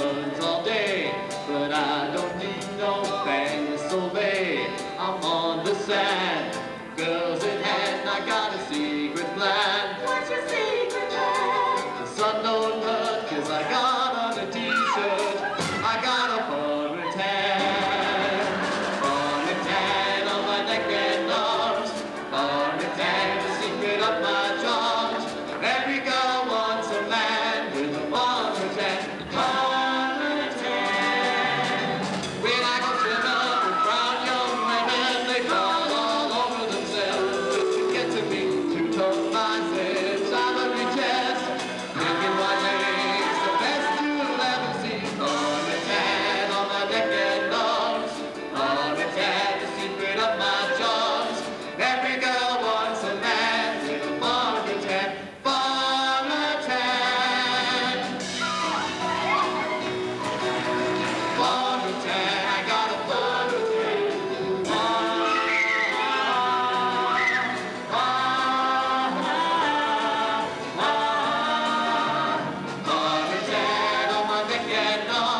buttons all day, but I don't need no fancy. obey. I'm on the sand. again.